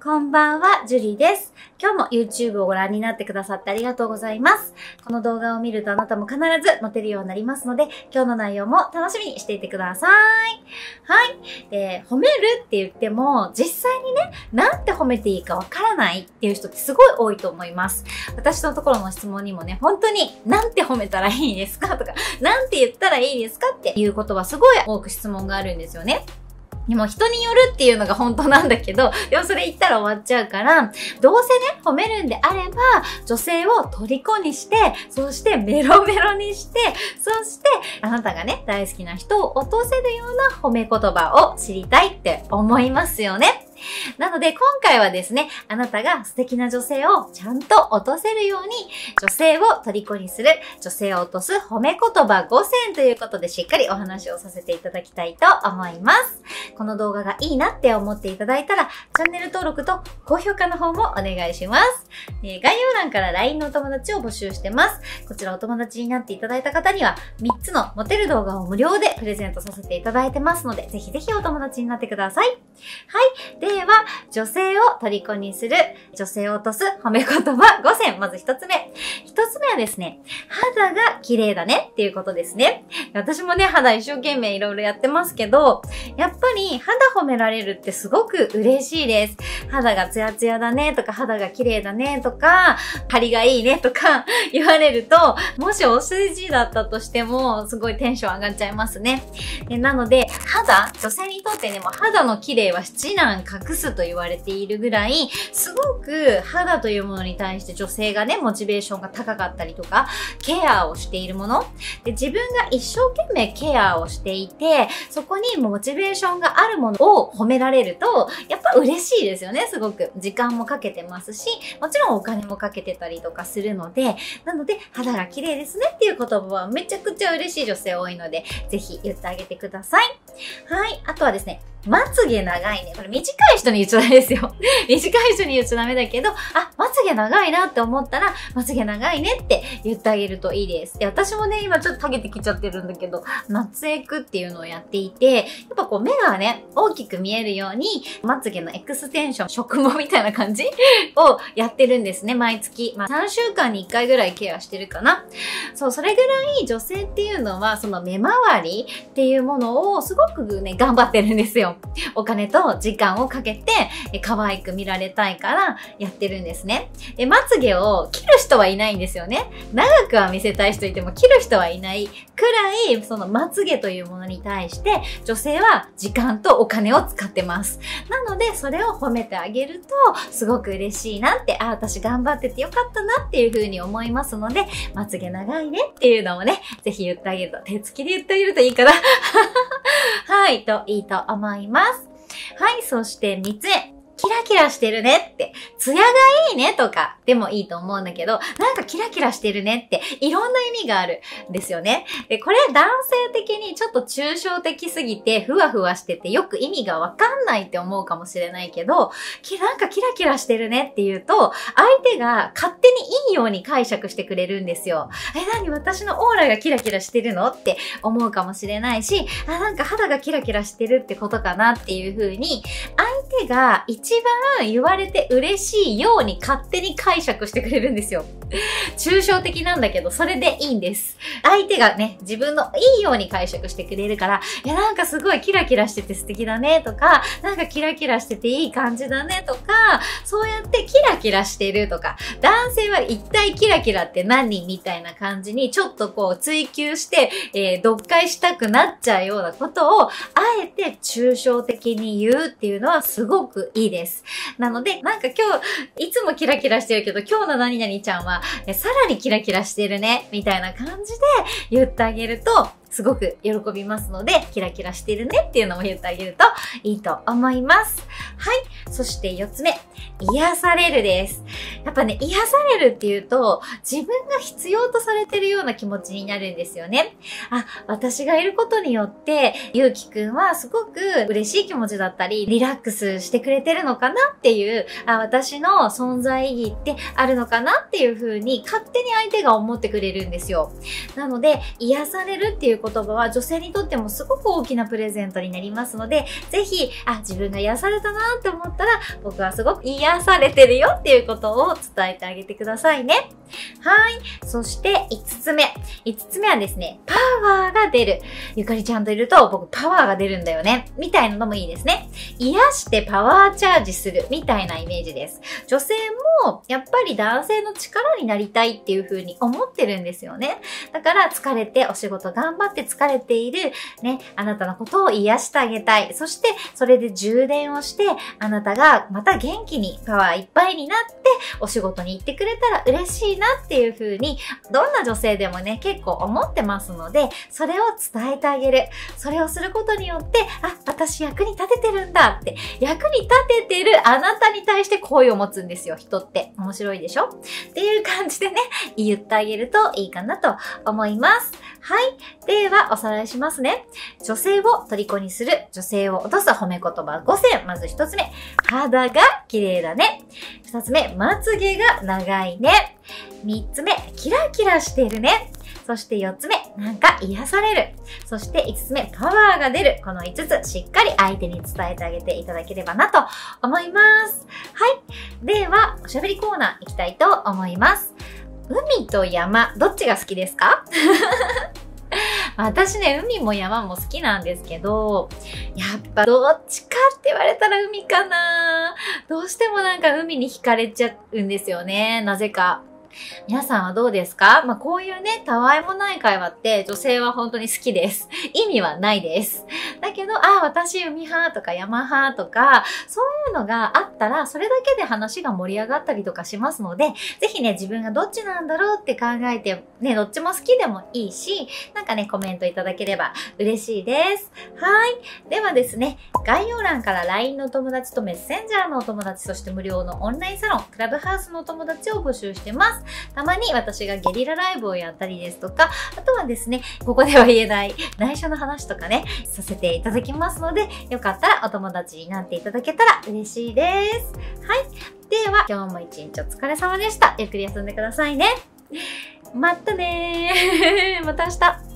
こんばんは、ジュリーです。今日も YouTube をご覧になってくださってありがとうございます。この動画を見るとあなたも必ずモテるようになりますので、今日の内容も楽しみにしていてください。はい。で、褒めるって言っても、実際にね、なんて褒めていいかわからないっていう人ってすごい多いと思います。私のところの質問にもね、本当に、なんて褒めたらいいですかとか、なんて言ったらいいですかっていうことはすごい多く質問があるんですよね。でも人によるっていうのが本当なんだけど、でもそれ言ったら終わっちゃうから、どうせね、褒めるんであれば、女性を虜にして、そしてメロメロにして、そしてあなたがね、大好きな人を落とせるような褒め言葉を知りたいって思いますよね。なので今回はですね、あなたが素敵な女性をちゃんと落とせるように、女性を虜にする、女性を落とす褒め言葉5選ということでしっかりお話をさせていただきたいと思います。この動画がいいなって思っていただいたら、チャンネル登録と高評価の方もお願いします。えー概要欄から LINE のお友達を募集してます。こちらお友達になっていただいた方には、3つのモテる動画を無料でプレゼントさせていただいてますので、ぜひぜひお友達になってください。はい。では、は女性を虜にする、女性を落とす褒め言葉5選。まず1つ目。1つ目はですね、肌が綺麗だねっていうことですね。私もね、肌一生懸命いろいろやってますけど、やっぱり肌褒められるってすごく嬉しいです。肌がツヤツヤだねとか、肌が綺麗だねとか、張りがいいねとか言われると、もしお世辞だったとしても、すごいテンション上がっちゃいますね。なので、肌、女性にとってね、も肌の綺麗は七難隠すと言われているぐらい、すごく肌というものに対して女性がね、モチベーションが高かったりとか、ケアをしているもの。で、自分が一生懸命ケアをしていて、そこにモチベーションがあるものを褒められると、やっぱ嬉しいですよね、すごく。時間もかけてますし、もちろんお金もかけてたりとかするので、なので、肌が綺麗ですねっていう言葉はめちゃくちゃ嬉しい女性多いので、ぜひ言ってあげてください。はい。あとはですね、まつげ長いね。これ短い人に言っちゃダメですよ。短い人に言っちゃダメだけど、あ、まつげ長いなって思ったら、まつげ長いねって言ってあげるといいです。で、私もね、今ちょっと下げてきちゃってるんだけど、夏エクっていうのをやっていて、やっぱこう目がね、大きく見えるように、まつげのエクステンション、植毛みたいな感じをやってるんですね、毎月。まあ3週間に1回ぐらいケアしてるかな。そう、それぐらい女性っていうのは、その目周りっていうものをすごくね、頑張ってるんですよ。お金と時間をかけて、可愛く見られたいからやってるんですね。で、まつげを切る人はいないんですよね。長くは見せたい人いても切る人はいないくらい、そのまつげというものに対して、女性は時間とお金を使ってます。なので、それを褒めてあげると、すごく嬉しいなって、あ、私頑張っててよかったなっていう風に思いますので、まつげ長いねっていうのもね、ぜひ言ってあげると、手つきで言ってあげるといいかな。い、と、いいと思います。はい、そして3つ目。キラキラしてるねって、ツヤがいいねとかでもいいと思うんだけど、なんかキラキラしてるねっていろんな意味があるんですよね。で、これ男性的にちょっと抽象的すぎて、ふわふわしててよく意味がわかんないって思うかもしれないけど、なんかキラキラしてるねって言うと、相手が勝手にいいように解釈してくれるんですよ。え、なに私のオーラがキラキラしてるのって思うかもしれないし、あ、なんか肌がキラキラしてるってことかなっていう風に、相手が一番言われて嬉しいように勝手に解釈してくれるんですよ。抽象的なんだけど、それでいいんです。相手がね、自分のいいように解釈してくれるから、いや、なんかすごいキラキラしてて素敵だねとか、なんかキラキラしてていい感じだねとか、そうやってキラキラしてるとか、男性は一体キラキラって何みたいな感じにちょっとこう追求して、えー読解したくなっちゃうようなことを、あえて抽象的に言うっていうのはすごくいいです。なので、なんか今、いつもキラキラしてるけど、今日の何々ちゃんは、さらにキラキラしてるね、みたいな感じで言ってあげると、すごく喜びますので、キラキラしてるねっていうのも言ってあげるといいと思います。はい。そして4つ目、癒されるです。やっぱね、癒されるっていうと、自分が必要とされてるような気持ちになるんですよね。あ、私がいることによって、ゆうきくんはすごく嬉しい気持ちだったり、リラックスしてくれてるのかなっていう、あ、私の存在意義ってあるのかなっていう風に勝手に相手が思ってくれるんですよ。なので、癒されるっていうこと言葉は女性にとってもすごく大きなプレゼントになりますので、ぜひ、あ、自分が癒されたなって思ったら、僕はすごく癒されてるよっていうことを伝えてあげてくださいね。はい。そして5つ目。5つ目はですね、パワーが出る。ゆかりちゃんといると僕パワーが出るんだよね。みたいなのもいいですね。癒してパワーチャージするみたいなイメージです。女性もやっぱり男性の力になりたいっていう風に思ってるんですよね。だから疲れてお仕事頑張って疲れているね、あなたのことを癒してあげたい。そしてそれで充電をして、あなたがまた元気にパワーいっぱいになってお仕事に行ってくれたら嬉しいなっていう風に、どんな女性でもね、結構思ってますので、それを伝えてあげる。それをすることによって、あ、私役に立ててるんだって、役に立ててるあなたに対して好意を持つんですよ、人って。面白いでしょ？っていう感じでね、言ってあげるといいかなと思います。はい。では、おさらいしますね。女性を虜にする、女性を落とす褒め言葉5選。まず1つ目、肌が綺麗だね。2つ目、まつげが長いね。3つ目、キラキラしてるね。そして4つ目、なんか癒される。そして5つ目、パワーが出る。この5つ、しっかり相手に伝えてあげていただければなと思います。はい。では、おしゃべりコーナー行きたいと思います。海と山、どっちが好きですか？私ね、海も山も好きなんですけど、やっぱどっちかって言われたら海かなどうしてもなんか海に惹かれちゃうんですよね。なぜか。皆さんはどうですか？まあ、こういうね、たわいもない会話って女性は本当に好きです。意味はないです。だけど、あ、私海派とか山派とか、そういうのがあったら、それだけで話が盛り上がったりとかしますので、ぜひね、自分がどっちなんだろうって考えて、ね、どっちも好きでもいいし、なんかね、コメントいただければ嬉しいです。はい。ではですね、概要欄から LINE の友達とメッセンジャーのお友達、そして無料のオンラインサロン、クラブハウスのお友達を募集してます。たまに私がゲリラライブをやったりですとか、あとはですね、ここでは言えない内緒の話とかね、させていただきますので、よかったらお友達になっていただけたら嬉しいです。はい。では、今日も一日お疲れ様でした。ゆっくり休んでくださいね。またねー。また明日。